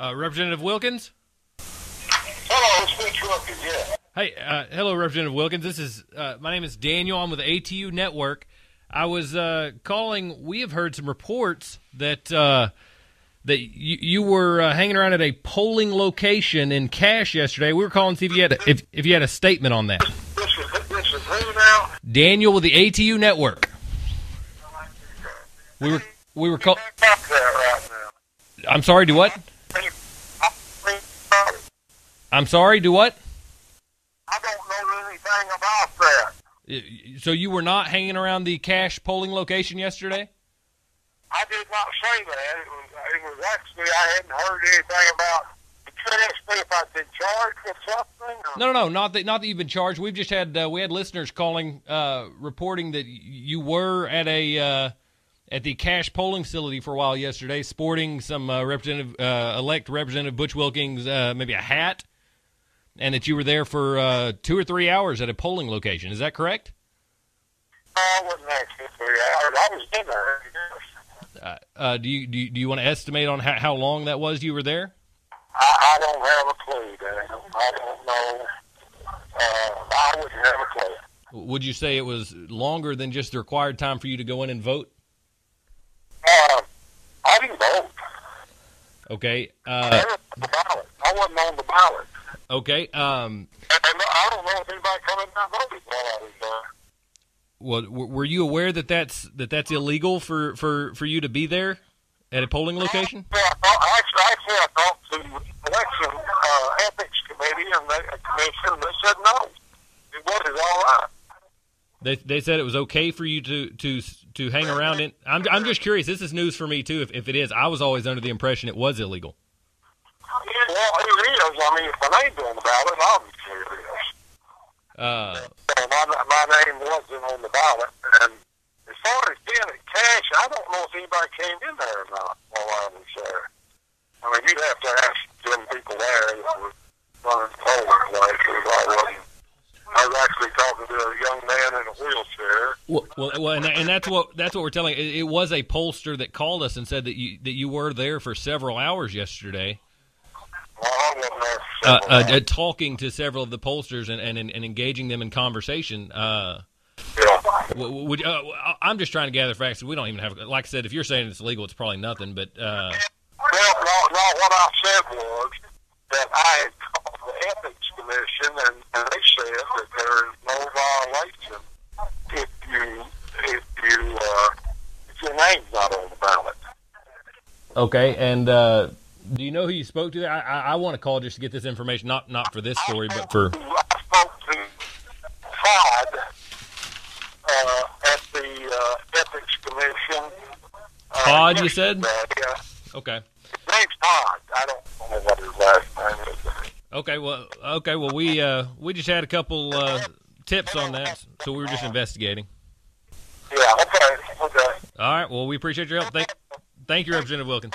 Uh, Representative Wilkins. Hello, Wilkins, yeah. Hey, uh, hello, Representative Wilkins. This is uh, my name is Daniel. I'm with the ATU Network. I was uh, calling. We have heard some reports that uh, that you, you were uh, hanging around at a polling location in Cash yesterday. We were calling to see if you had a, if if you had a statement on that. This is, this is who now? Daniel with the ATU Network. We were we were call. Back there right now. I'm sorry. Do what? I'm sorry. Do what? I don't know anything about that. So you were not hanging around the cash polling location yesterday? I did not say that. It was, it was actually, I hadn't heard anything about. You could ask me if I've been charged with something. Or, No, no, no. Not that. Not that you've been charged. We've just had uh, we had listeners calling, uh, reporting that you were at a uh, at the cash polling facility for a while yesterday, sporting some uh, representative uh, elect Representative Butch Wilkins, uh, maybe a hat, and that you were there for uh, two or three hours at a polling location. Is that correct? I wasn't actually three hours. I was in there. Uh, uh, do you do you, do you want to estimate on how, how long that was you were there? I, I don't have a clue. I don't know. Uh, I wouldn't have a clue. Would you say it was longer than just the required time for you to go in and vote? Uh, I didn't vote. Okay. I Uh, wasn't on the ballot. I wasn't on the ballot. okay. Um, And I don't know if anybody in there voted while I was there. Well, w- were you aware that that's that that's illegal for, for, for you to be there at a polling location? Yeah, I thought, actually, actually, I talked to the election uh, ethics committee and the commission. They said no. It was all right. They they said it was okay for you to to to hang around in. I'm I'm just curious. This is news for me too. If if it is, I was always under the impression it was illegal. Well, it is. I mean, if my name's on the ballot, obviously it is. Uh, So my, my name wasn't on the ballot. And as far as getting cash, I don't know if anybody came in there or not while I was there. I mean, you'd have to ask them people there that were running polling places. I wasn't. I was actually talking to a young man in a wheelchair. well, well, well and, and that's what that's what we're telling. It, it was a pollster that called us and said that you that you were there for several hours yesterday, Well, I wasn't there for uh, uh, talking to several of the pollsters and, and and engaging them in conversation. Uh, Yeah. W- Would, uh, I'm just trying to gather facts. We don't even have, like I said, if you're saying it's illegal, it's probably nothing. But uh, Well, no, no, what I said was that I had called the ethics commission and, and they said that there is no violation if you if you uh, if your name's not on the ballot. Okay, and uh, do you know who you spoke to? I, I, I want to call just to get this information, not not for this story, but for. I spoke to Todd uh, at the uh, ethics commission. Uh, Todd, you said? Yeah, Okay, his name's Todd. I don't know what his last name is. okay, well, okay, well, we uh, we just had a couple uh, tips on that, so we were just investigating. Yeah. Okay. Okay. All right, well, we appreciate your help. Thank, thank you, Representative Wilkins.